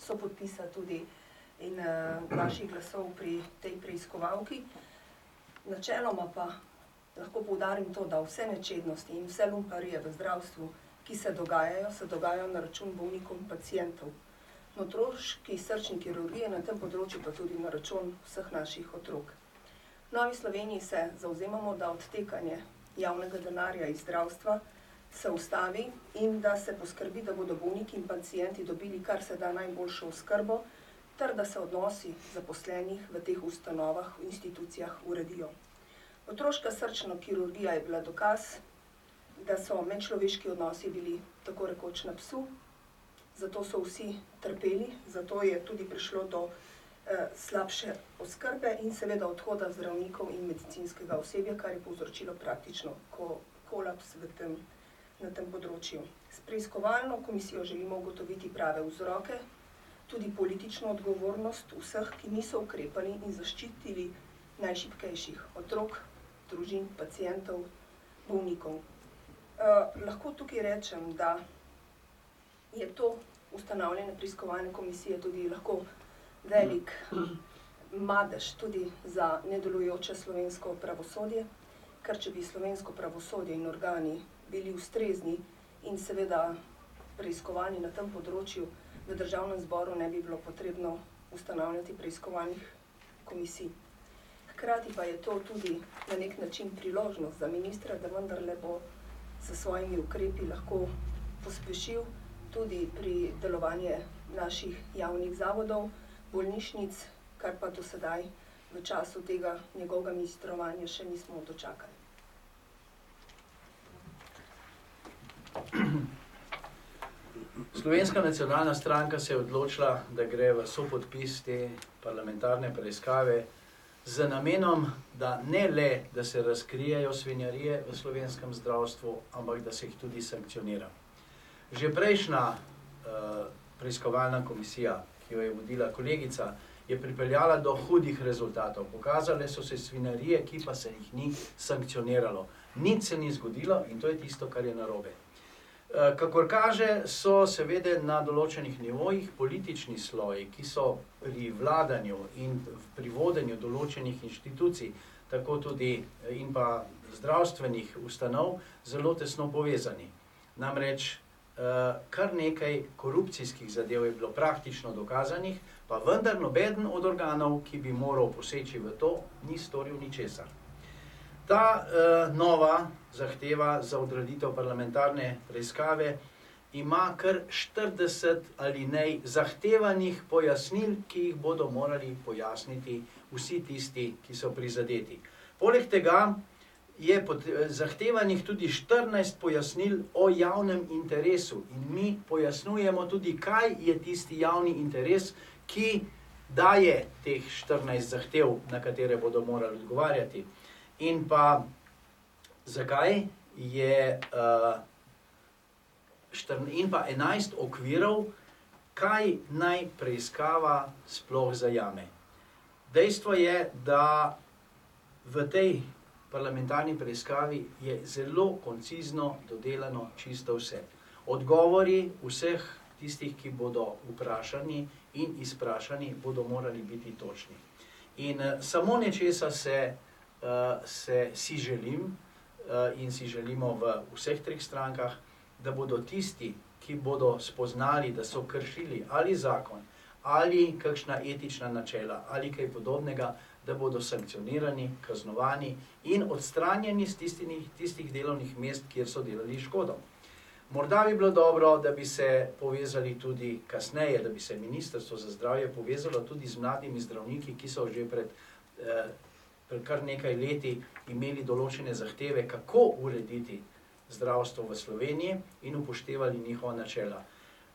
so podpisa tudi in uh, vaših glasov pri tej preiskovalki. Načeloma pa lahko poudarim to, da vse nečednosti in vse lumparije v zdravstvu, ki se dogajajo, se dogajajo na račun bolnikov in pacijentov. Notroški srčni kirurgije na tem področju pa tudi na račun vseh naših otrok. V Novi Sloveniji se zauzemamo, da odtekanje javnega denarja iz zdravstva se ustavi in da se poskrbi, da bodo bolniki in pacijenti dobili kar se da najboljšo oskrbo, ter da se odnosi zaposlenih v teh ustanovah, v institucijah uredijo. Otroška srčna kirurgija je bila dokaz, da so medčloveški odnosi bili tako rekoč na psu, zato so vsi trpeli, zato je tudi prišlo do eh, slabše oskrbe in seveda odhoda zdravnikov in medicinskega osebja, kar je povzročilo praktično ko, kolaps v tem na tem področju. S preiskovalno komisijo želimo ugotoviti prave vzroke, tudi politično odgovornost vseh, ki niso ukrepali in zaščitili najšipkejših otrok, družin, pacijentov, bolnikov. Eh, lahko tukaj rečem, da je to ustanavljanje preiskovalne komisije tudi lahko velik madež tudi za nedelujoče slovensko pravosodje, ker če bi slovensko pravosodje in organi bili ustrezni in seveda preiskovani na tem področju, v državnem zboru ne bi bilo potrebno ustanavljati preiskovalnih komisij. Hkrati pa je to tudi na nek način priložnost za ministra, da vendarle bo s svojimi ukrepi lahko pospešil tudi pri delovanju naših javnih zavodov, bolnišnic, kar pa do sedaj v času tega njegovega ministrovanja še nismo dočakali. Slovenska nacionalna stranka se je odločila, da gre v sopodpis te parlamentarne preiskave z namenom, da ne le, da se razkrijejo svinjarije v slovenskem zdravstvu, ampak da se jih tudi sankcionira. Že prejšnja uh, preiskovalna komisija, ki jo je vodila kolegica, je pripeljala do hudih rezultatov. Pokazale so se svinjarije, ki pa se jih ni sankcioniralo. Nič se ni zgodilo in to je tisto, kar je narobe. Eh, kakor kaže, so seveda na določenih nivojih politični sloji, ki so pri vladanju in pri vodenju določenih inštitucij, tako tudi eh, in pa zdravstvenih ustanov, zelo tesno povezani. Namreč eh, kar nekaj korupcijskih zadev je bilo praktično dokazanih, pa vendar nobeden od organov, ki bi moral poseči v to, ni storil ničesar. Ta uh, nova zahteva za odreditev parlamentarne preiskave ima kar 40 ali ne zahtevanih pojasnil, ki jih bodo morali pojasniti vsi tisti, ki so prizadeti. Poleg tega je pod, zahtevanih tudi 14 pojasnil o javnem interesu in mi pojasnjujemo tudi, kaj je tisti javni interes, ki daje teh 14 zahtev, na katere bodo morali odgovarjati. In pa zakaj je uh, in pa 11 okvirov, kaj naj preiskava sploh zajame. Dejstvo je, da v tej parlamentarni preiskavi je zelo koncizno dodelano čisto vse. Odgovori vseh tistih, ki bodo vprašani in izprašani, bodo morali biti točni. In uh, samo nečesa se se si želim uh, in si želimo v vseh treh strankah, da bodo tisti, ki bodo spoznali, da so kršili ali zakon, ali kakšna etična načela, ali kaj podobnega, da bodo sankcionirani, kaznovani in odstranjeni z tistih, tistih delovnih mest, kjer so delali škodo. Morda bi bilo dobro, da bi se povezali tudi kasneje, da bi se Ministrstvo za zdravje povezalo tudi z mladimi zdravniki, ki so že pred eh, pred kar nekaj leti imeli določene zahteve, kako urediti zdravstvo v Sloveniji in upoštevali njihova načela.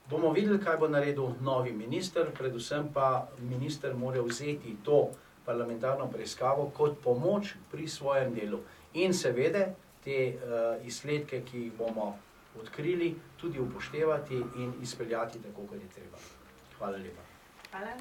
Bomo videli, kaj bo naredil novi minister, predvsem pa minister mora vzeti to parlamentarno preiskavo kot pomoč pri svojem delu in seveda te uh, izsledke, ki jih bomo odkrili, tudi upoštevati in izpeljati tako, kot je treba. Hvala lepa. Hvala.